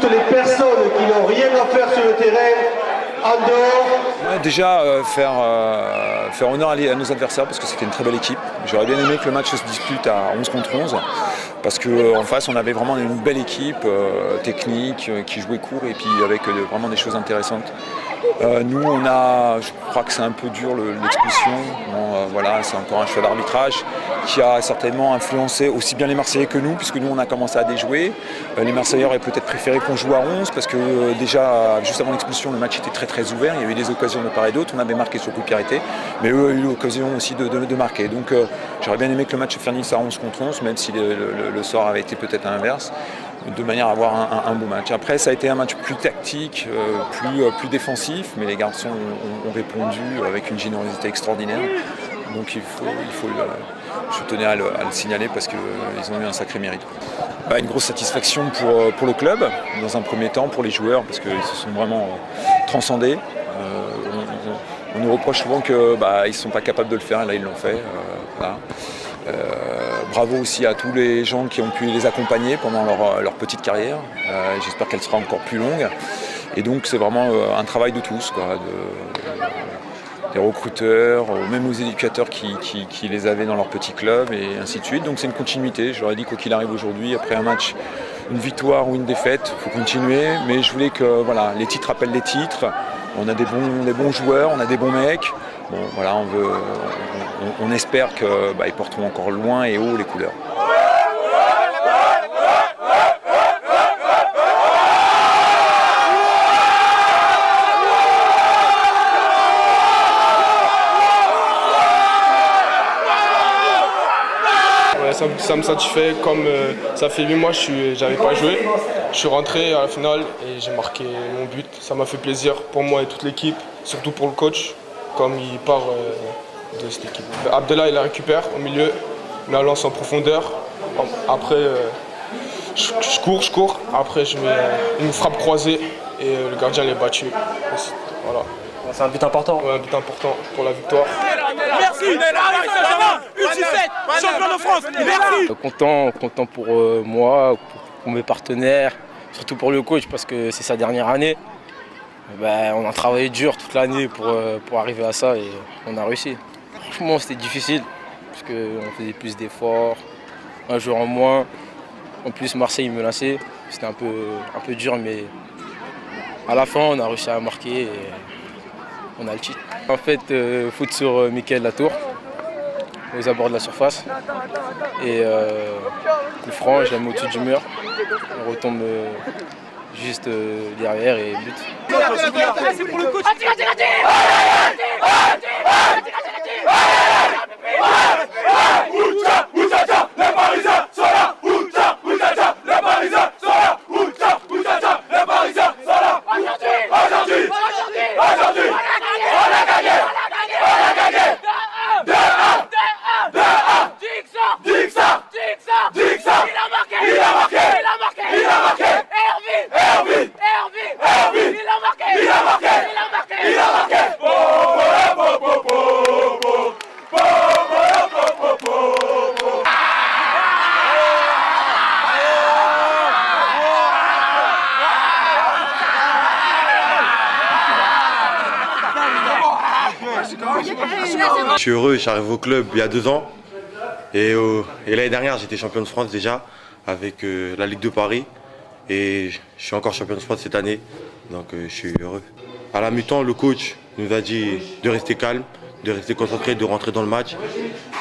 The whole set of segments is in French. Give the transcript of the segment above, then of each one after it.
toutes les personnes qui n'ont rien à faire sur le terrain en dehors. déjà euh, faire, euh, faire honneur à, nos adversaires parce que c'était une très belle équipe. J'aurais bien aimé que le match se dispute à 11 contre 11 parce qu'en face on avait vraiment une belle équipe technique qui jouait court et puis avec vraiment des choses intéressantes. Euh, nous, on a, je crois que c'est un peu dur l'expulsion. Euh, voilà, c'est encore un choix d'arbitrage qui a certainement influencé aussi bien les Marseillais que nous, puisque nous, on a commencé à déjouer. Euh, les Marseillais auraient peut-être préféré qu'on joue à 11, parce que déjà, juste avant l'expulsion, le match était très très ouvert. Il y avait des occasions de part et d'autre. On avait marqué sur coup de arrêté, mais eux ont eu l'occasion aussi de, marquer. Donc, j'aurais bien aimé que le match se finisse à 11 contre 11, même si le, sort avait été peut-être inverse de manière à avoir un, beau match. Après, ça a été un match plus tactique, euh, plus, euh, plus défensif, mais les garçons ont, répondu avec une générosité extraordinaire. Donc il faut, il faut je tenais à le, signaler parce qu'ils ont eu un sacré mérite. Bah, une grosse satisfaction pour, euh, pour le club, dans un premier temps, pour les joueurs, parce qu'ils se sont vraiment transcendés. on, nous reproche souvent qu'ils bah, ne sont pas capables de le faire, et là ils l'ont fait. Euh, bravo aussi à tous les gens qui ont pu les accompagner pendant leur, euh, petite carrière. Euh, j'espère qu'elle sera encore plus longue. Et donc c'est vraiment un travail de tous, des recruteurs, même aux éducateurs qui, les avaient dans leur petit club et ainsi de suite. Donc c'est une continuité. J'aurais dit quoi qu'il arrive aujourd'hui, après un match, une victoire ou une défaite, il faut continuer. Mais je voulais que voilà, les titres appellent les titres. On a des bons, joueurs, on a des bons mecs. On, espère qu'ils bah, porteront encore loin et haut les couleurs. Ça, me satisfait. Comme euh, ça fait 8 mois que je n'avais pas joué, je suis rentré à la finale et j'ai marqué mon but. Ça m'a fait plaisir pour moi et toute l'équipe, surtout pour le coach, comme il part euh, de cette équipe. Abdallah, il la récupère au milieu, il la lance en profondeur. Après, euh, je, cours, je cours. Après, je mets une frappe croisée et le gardien l'est battu. Voilà. C'est un but important. un but important pour la victoire. Champion de France Merci euh, Content, content pour moi, pour mes partenaires, surtout pour le coach parce que c'est sa dernière année. Ben, on a travaillé dur toute l'année pour, pour arriver à ça et on a réussi. Franchement, c'était difficile, parce qu'on faisait plus d'efforts, un jour en moins. En plus, Marseille menaçait. C'était un peu, un peu dur, mais à la fin, on a réussi à marquer et on a le titre. En fait, euh, foot sur euh, Mickaël Latour, aux abords de la surface. Et euh, coup franc, je la mets au-dessus du mur. On retombe euh, juste derrière et but. Les Parisiens sont là Les Parisiens sont là Les Parisiens sont là Aujourd'hui Aujourd'hui On a gagné On a gagné 2-1 2-1 Dixon Dixon Dixon Il a marqué Il a marqué Il a marqué Il a marqué Erwin Erwin Erwin Erwin Il a marqué Il a marqué Il a marqué Il a marqué Je suis heureux, j'arrive au club il y a deux ans. Et, l'année dernière, j'étais champion de France déjà avec euh, la Ligue de Paris. Et je suis encore champion de France cette année. Donc euh, je suis heureux. À la mi-temps, le coach nous a dit de rester calme, de rester concentré, de rentrer dans le match,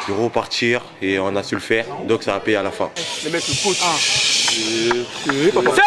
de repartir. Et on a su le faire. Donc ça a payé à la fin. Les mecs, le coach. Ah. C'est pour le C'est